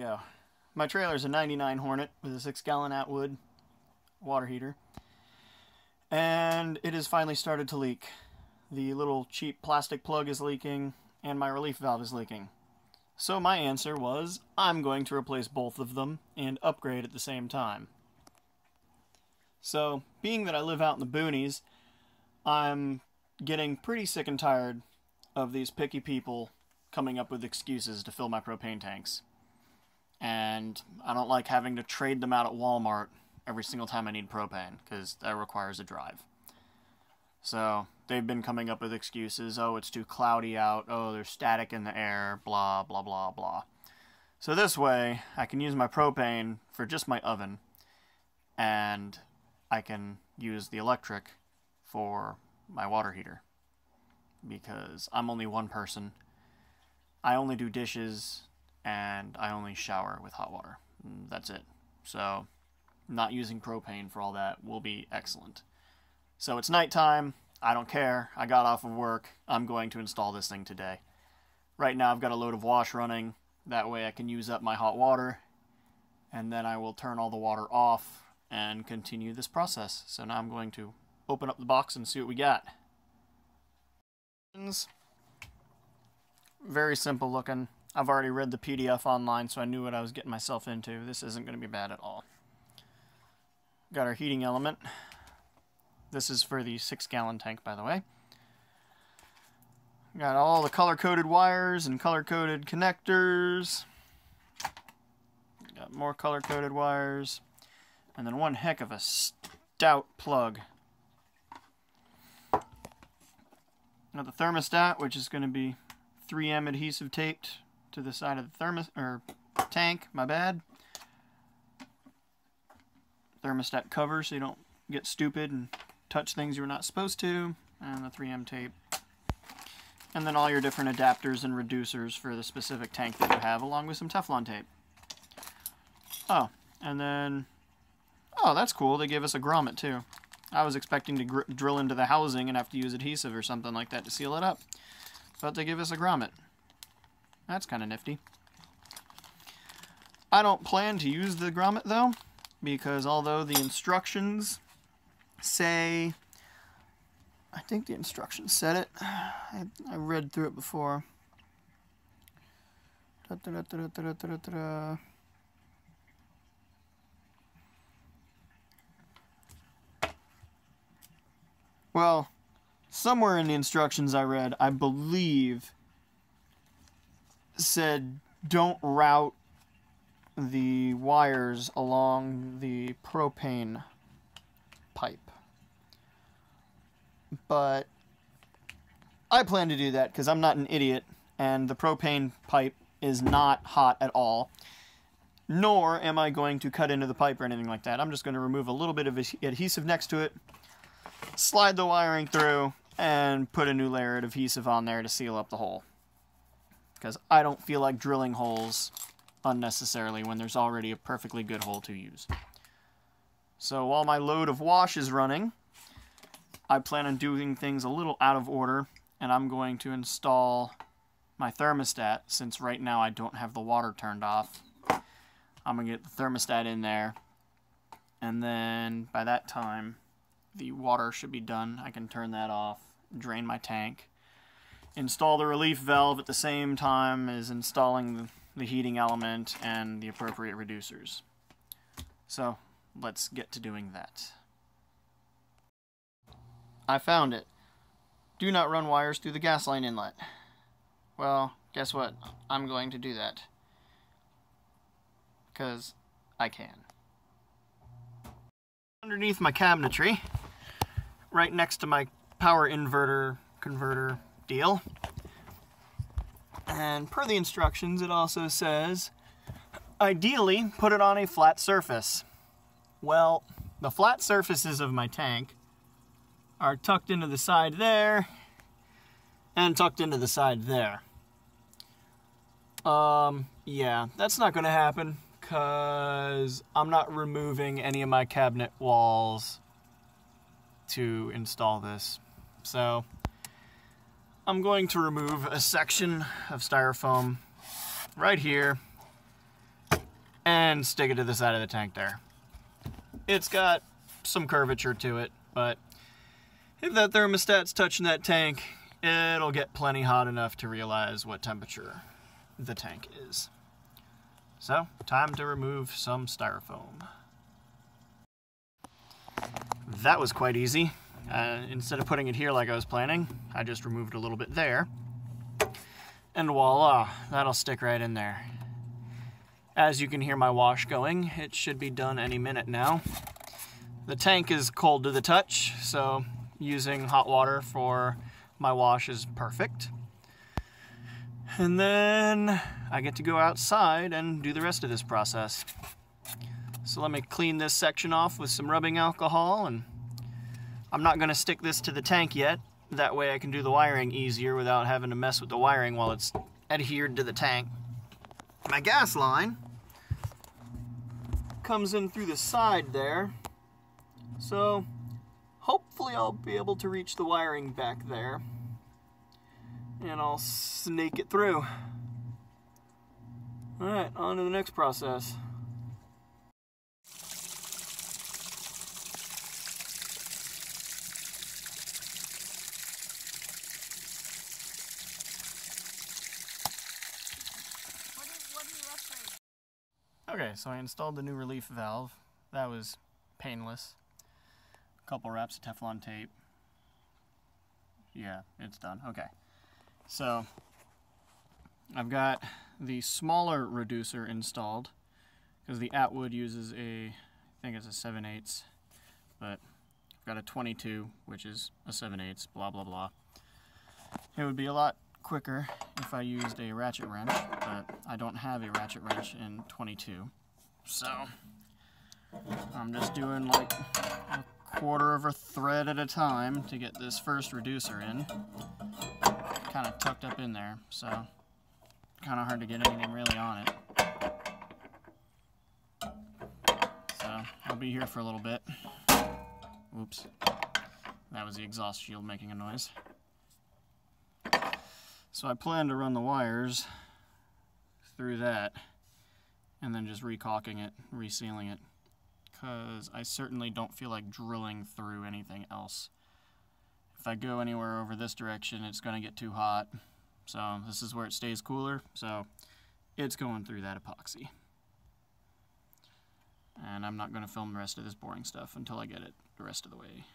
go. My trailer is a 99 Hornet with a 6 gallon Atwood water heater. And it has finally started to leak. The little cheap plastic plug is leaking, and my relief valve is leaking. So my answer was, I'm going to replace both of them and upgrade at the same time. So, being that I live out in the boonies, I'm getting pretty sick and tired of these picky people coming up with excuses to fill my propane tanks. And I don't like having to trade them out at Walmart every single time I need propane, because that requires a drive. So, they've been coming up with excuses. Oh, it's too cloudy out. Oh, there's static in the air. Blah, blah, blah, blah. So this way, I can use my propane for just my oven, and I can use the electric for my water heater. Because I'm only one person. I only do dishes, and I only shower with hot water. Mm, that's it. So, not using propane for all that will be excellent. So it's nighttime. I don't care. I got off of work. I'm going to install this thing today. Right now I've got a load of wash running. That way I can use up my hot water. And then I will turn all the water off and continue this process. So now I'm going to open up the box and see what we got. Very simple looking. I've already read the PDF online, so I knew what I was getting myself into. This isn't going to be bad at all. Got our heating element. This is for the six gallon tank, by the way. Got all the color-coded wires and color-coded connectors. Got more color-coded wires. And then one heck of a stout plug. Got the thermostat, which is going to be 3M adhesive taped to the side of the thermos or tank, my bad thermostat cover so you don't get stupid and touch things you were not supposed to, and the 3M tape. And then all your different adapters and reducers for the specific tank that you have, along with some Teflon tape. Oh, and then, oh, that's cool. They gave us a grommet too. I was expecting to drill into the housing and have to use adhesive or something like that to seal it up. But they give us a grommet. That's kind of nifty. I don't plan to use the grommet though because although the instructions say I think the instructions said it. I, I read through it before. Da, da, da, well, somewhere in the instructions I read, I believe said don't route the wires along the propane pipe. But I plan to do that because I'm not an idiot and the propane pipe is not hot at all. Nor am I going to cut into the pipe or anything like that. I'm just going to remove a little bit of adhesive next to it, slide the wiring through, and put a new layer of adhesive on there to seal up the hole. Because I don't feel like drilling holes unnecessarily when there's already a perfectly good hole to use. So while my load of wash is running, I plan on doing things a little out of order, and I'm going to install my thermostat, since right now I don't have the water turned off. I'm going to get the thermostat in there, and then by that time, the water should be done. I can turn that off, drain my tank, install the relief valve at the same time as installing the heating element, and the appropriate reducers. So let's get to doing that. I found it. Do not run wires through the gas line inlet. Well, guess what? I'm going to do that. Because I can. Underneath my cabinetry, right next to my power inverter converter deal, and per the instructions, it also says, ideally, put it on a flat surface. Well, the flat surfaces of my tank are tucked into the side there and tucked into the side there. Um, yeah, that's not going to happen because I'm not removing any of my cabinet walls to install this. So, I'm going to remove a section of styrofoam right here and stick it to the side of the tank there. It's got some curvature to it, but if that thermostat's touching that tank, it'll get plenty hot enough to realize what temperature the tank is. So, time to remove some styrofoam. That was quite easy. Uh, instead of putting it here like I was planning, I just removed a little bit there. And voila, that'll stick right in there. As you can hear my wash going, it should be done any minute now. The tank is cold to the touch, so using hot water for my wash is perfect. And then I get to go outside and do the rest of this process. So let me clean this section off with some rubbing alcohol and I'm not gonna stick this to the tank yet. That way I can do the wiring easier without having to mess with the wiring while it's adhered to the tank. My gas line comes in through the side there. So hopefully I'll be able to reach the wiring back there and I'll snake it through. Alright, on to the next process. Okay, so I installed the new relief valve. That was painless. A couple wraps of Teflon tape. Yeah, it's done. Okay. So I've got the smaller reducer installed because the Atwood uses a, I think it's a 7 8 but I've got a 22, which is a 7 8 blah blah blah. It would be a lot quicker if I used a ratchet wrench, but I don't have a ratchet wrench in 22. So I'm just doing like a quarter of a thread at a time to get this first reducer in kind of tucked up in there, so kind of hard to get anything really on it. So I'll be here for a little bit. Oops. That was the exhaust shield making a noise. So I plan to run the wires through that and then just recaulking it, resealing it because I certainly don't feel like drilling through anything else. If I go anywhere over this direction, it's going to get too hot. So this is where it stays cooler. So it's going through that epoxy. And I'm not going to film the rest of this boring stuff until I get it the rest of the way,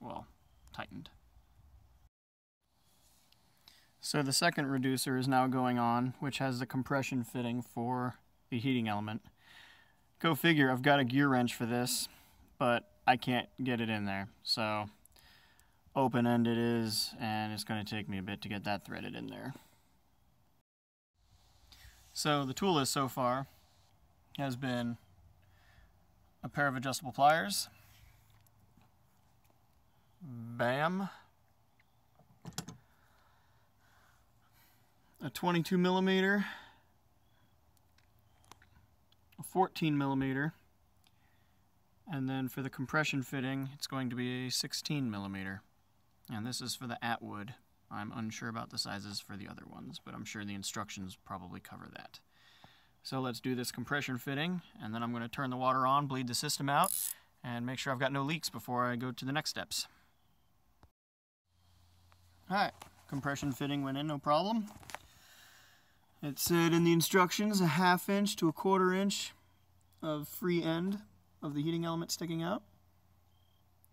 well, tightened. So the second reducer is now going on, which has the compression fitting for the heating element. Go figure, I've got a gear wrench for this, but I can't get it in there. So open-ended is, and it's going to take me a bit to get that threaded in there. So the tool list so far has been a pair of adjustable pliers, bam, a 22 millimeter, a 14 millimeter, and then for the compression fitting, it's going to be a 16 millimeter. And this is for the Atwood. I'm unsure about the sizes for the other ones, but I'm sure the instructions probably cover that. So let's do this compression fitting, and then I'm going to turn the water on, bleed the system out, and make sure I've got no leaks before I go to the next steps. Alright, compression fitting went in, no problem. It said in the instructions a half inch to a quarter inch of free end of the heating element sticking out.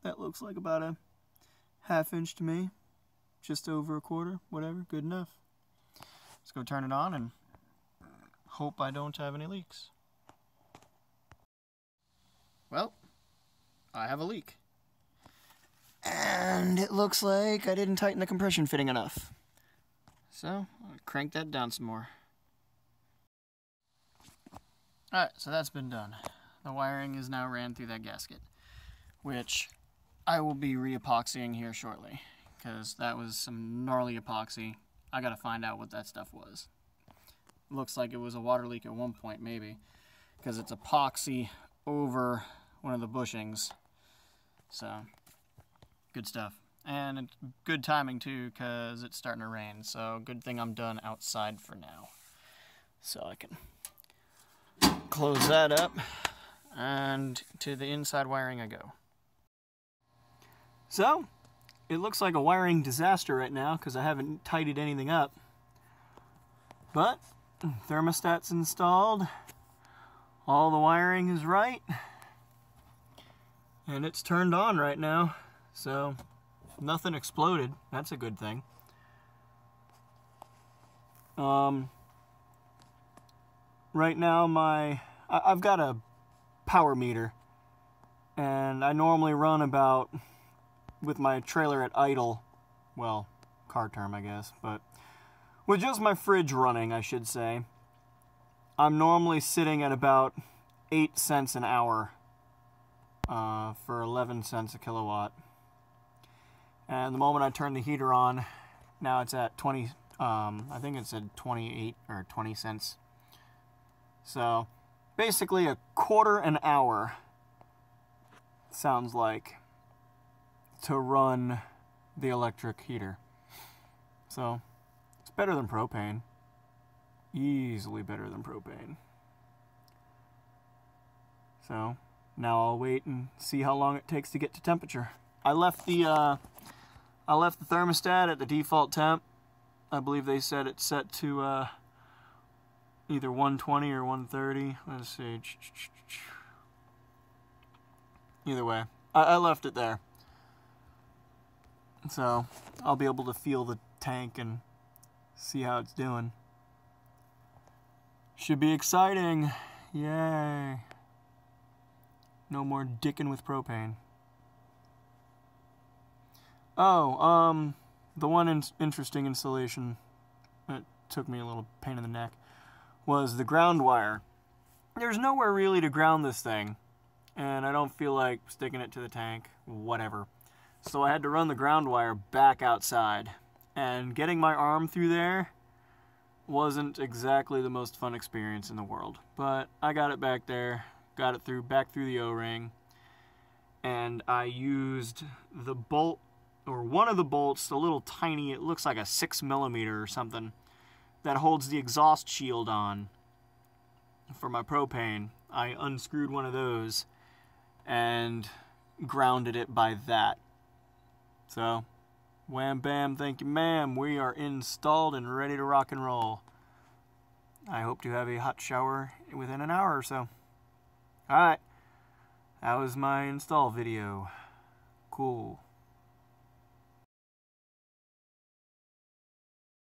That looks like about a half inch to me, just over a quarter, whatever, good enough. Let's go turn it on and hope I don't have any leaks. Well, I have a leak. And it looks like I didn't tighten the compression fitting enough. So, I'll crank that down some more. Alright, so that's been done. The wiring is now ran through that gasket, which I will be re-epoxying here shortly because that was some gnarly epoxy. I gotta find out what that stuff was. Looks like it was a water leak at one point maybe because it's epoxy over one of the bushings. So good stuff. And good timing too because it's starting to rain. So good thing I'm done outside for now. So I can Close that up, and to the inside wiring I go. So, it looks like a wiring disaster right now because I haven't tidied anything up. But, thermostat's installed, all the wiring is right, and it's turned on right now, so nothing exploded. That's a good thing. Um, right now my I've got a power meter and I normally run about with my trailer at idle well car term I guess but with just my fridge running I should say I'm normally sitting at about 8 cents an hour uh, for 11 cents a kilowatt and the moment I turn the heater on now it's at 20 um, I think it said 28 or 20 cents. So basically a quarter an hour sounds like to run the electric heater. So it's better than propane. Easily better than propane. So now I'll wait and see how long it takes to get to temperature. I left the uh, I left the thermostat at the default temp I believe they said it's set to uh, either 120 or 130. Let's see. Either way, I, I left it there. So I'll be able to feel the tank and see how it's doing. Should be exciting. Yay. No more dicking with propane. Oh, um, the one in interesting installation that took me a little pain in the neck was the ground wire. There's nowhere really to ground this thing, and I don't feel like sticking it to the tank, whatever. So I had to run the ground wire back outside, and getting my arm through there wasn't exactly the most fun experience in the world. But I got it back there, got it through back through the O-ring, and I used the bolt or one of the bolts, a little tiny, it looks like a six millimeter or something, that holds the exhaust shield on for my propane. I unscrewed one of those and grounded it by that. So, wham bam, thank you ma'am, we are installed and ready to rock and roll. I hope to have a hot shower within an hour or so. Alright, that was my install video. Cool.